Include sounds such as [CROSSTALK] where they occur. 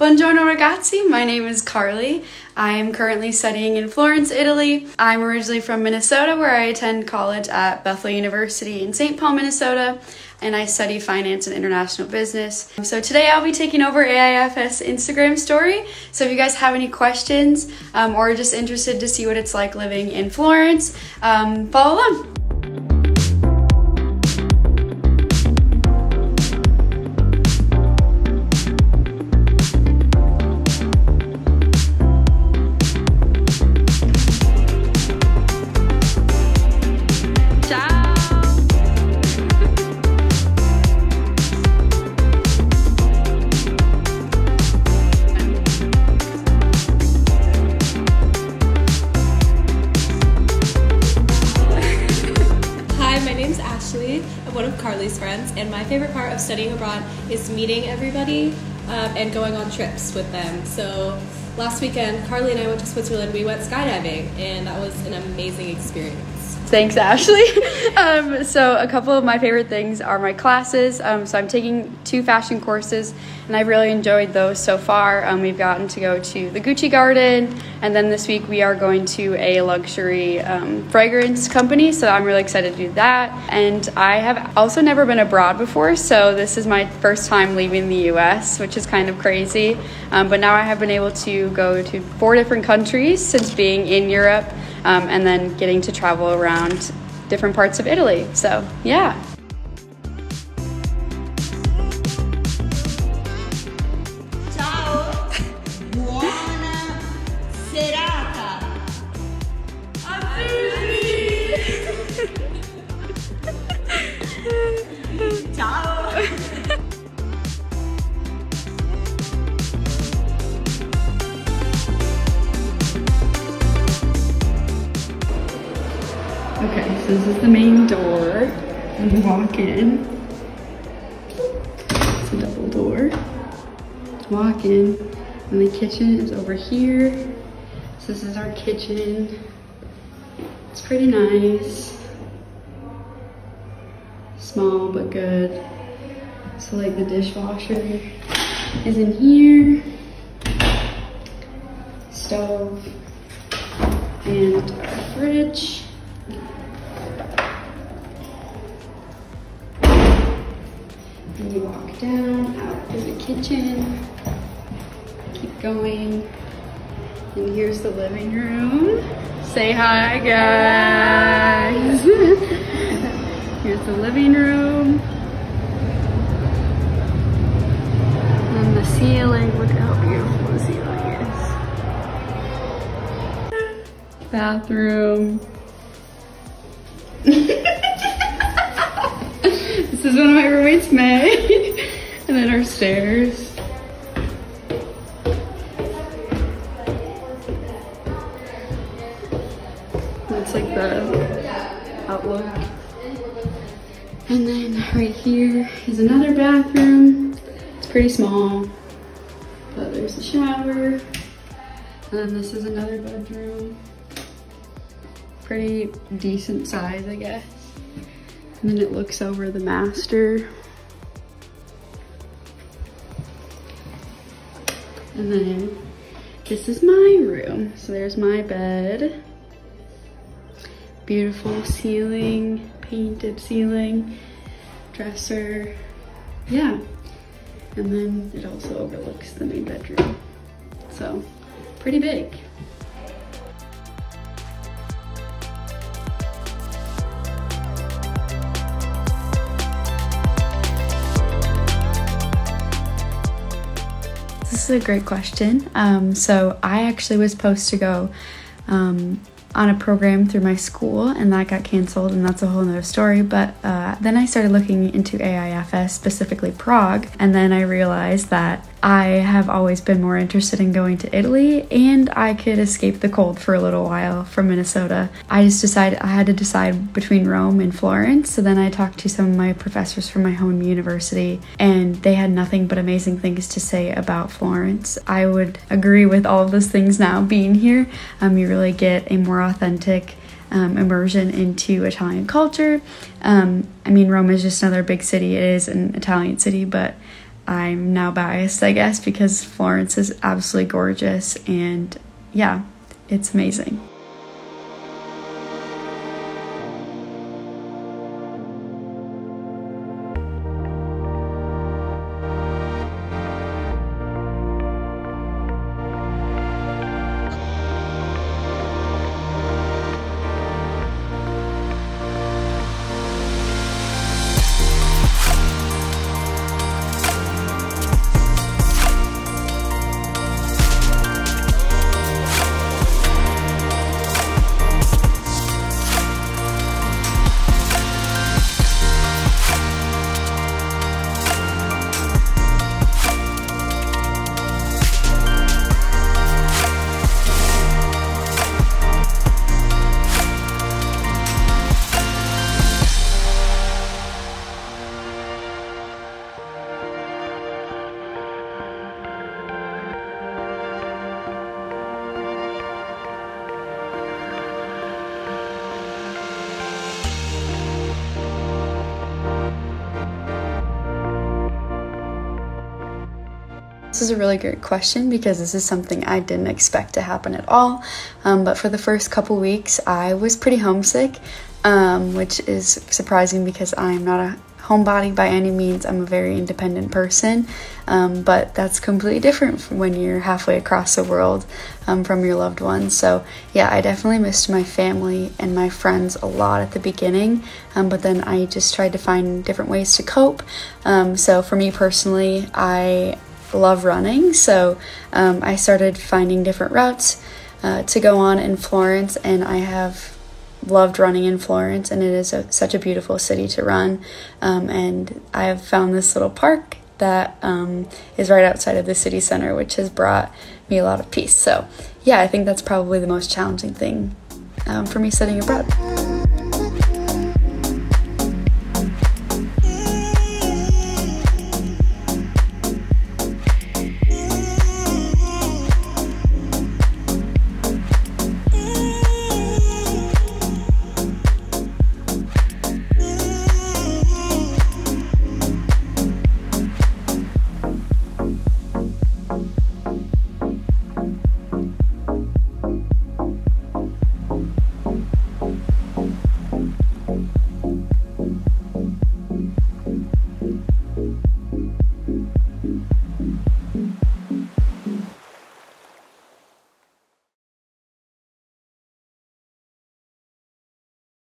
Buongiorno ragazzi, my name is Karly. I am currently studying in Florence, Italy. I'm originally from Minnesota where I attend college at Bethel University in St. Paul, Minnesota, and I study finance and international business. So today I'll be taking over AIFS Instagram story. So if you guys have any questions um, or just interested to see what it's like living in Florence, um, follow along. Friends, and my favorite part of studying abroad is meeting everybody um, and going on trips with them. So last weekend, Karly and I went to Switzerland. We went skydiving, and that was an amazing experience. Thanks, Ashley. [LAUGHS] um, so, a couple of my favorite things are my classes. Um, so, I'm taking two fashion courses, and I've really enjoyed those so far. Um, we've gotten to go to the Gucci Garden, and then this week we are going to a luxury um, fragrance company. So, I'm really excited to do that. And I have also never been abroad before, so this is my first time leaving the US, which is kind of crazy. Um, but now I have been able to go to four different countries since being in Europe um, and then getting to travel around different parts of Italy. So, yeah. This is the main door. And you walk in. It's a double door. Walk in, and the kitchen is over here. So this is our kitchen. It's pretty nice. Small but good. So like the dishwasher is in here. Stove and our fridge. Down out to the kitchen, keep going. And here's the living room. Say hi, guys. [LAUGHS] here's the living room. And the ceiling, look how beautiful the ceiling is. Bathroom. [LAUGHS] This is one of my roommates made. [LAUGHS] and then our stairs. That's like the outlook. And then right here is another bathroom. It's pretty small, but there's a shower. And then this is another bedroom. Pretty decent size, I guess. And then it looks over the master. And then this is my room. So there's my bed. Beautiful ceiling, painted ceiling, dresser. Yeah. And then it also overlooks the main bedroom. So pretty big. A great question. Um, so I actually was supposed to go um, on a program through my school and that got canceled and that's a whole nother story. But uh, then i started looking into aifs specifically prague and then i realized that i have always been more interested in going to italy and i could escape the cold for a little while from minnesota. I just decided i had to decide between rome and florence so then i talked to some of my professors from my home university and they had nothing but amazing things to say about florence. I would agree with all of those things now being here. Um, you really get a more more authentic um, immersion into Italian culture. Um, I mean, Rome is just another big city. It is an Italian city, but I'm now biased, I guess, because Florence is absolutely gorgeous and yeah, it's amazing. This is a really great question because this is something I didn't expect to happen at all. Um, but for the first couple weeks, I was pretty homesick, um, which is surprising because I'm not a homebody by any means. I'm a very independent person, um, but that's completely different when you're halfway across the world um, from your loved ones. So, yeah, I definitely missed my family and my friends a lot at the beginning, um, but then I just tried to find different ways to cope. Um, so, for me personally, I love running, so um, I started finding different routes uh, to go on in Florence, and I have loved running in Florence, and it is a, such a beautiful city to run. Um, and I have found this little park that um, is right outside of the city center, which has brought me a lot of peace. So, yeah, I think that's probably the most challenging thing um, for me studying abroad.